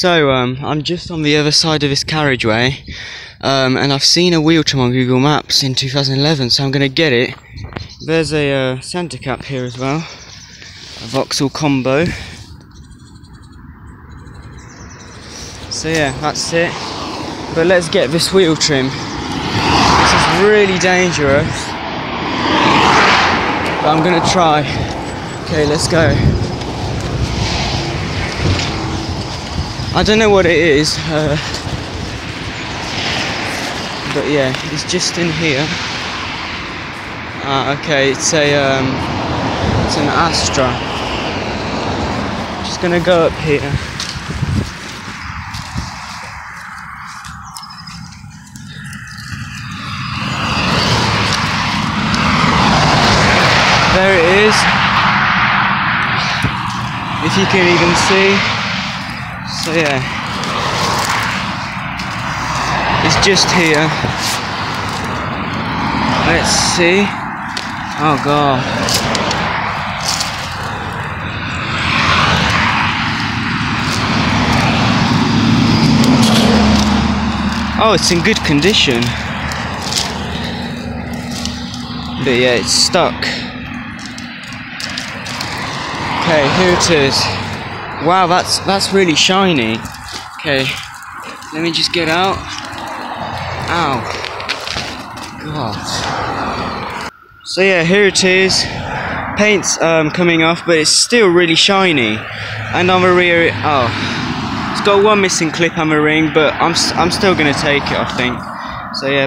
So, um, I'm just on the other side of this carriageway, um, and I've seen a wheel trim on Google Maps in 2011, so I'm going to get it. There's a uh, centre cap here as well, a Vauxhall combo. So yeah, that's it. But let's get this wheel trim. This is really dangerous. But I'm going to try. Okay, let's go. I don't know what it is, uh, but yeah, it's just in here. Ah, okay, it's a um, it's an Astra. Just gonna go up here. There it is. If you can even see. So yeah, it's just here. Let's see. Oh god. Oh, it's in good condition. But yeah, it's stuck. Okay, here it is. Wow, that's that's really shiny. Okay, let me just get out. Ow. God. So yeah, here it is. Paint's um, coming off, but it's still really shiny. And on the rear, oh, it's got one missing clip on the ring, but I'm I'm still gonna take it, I think. So yeah.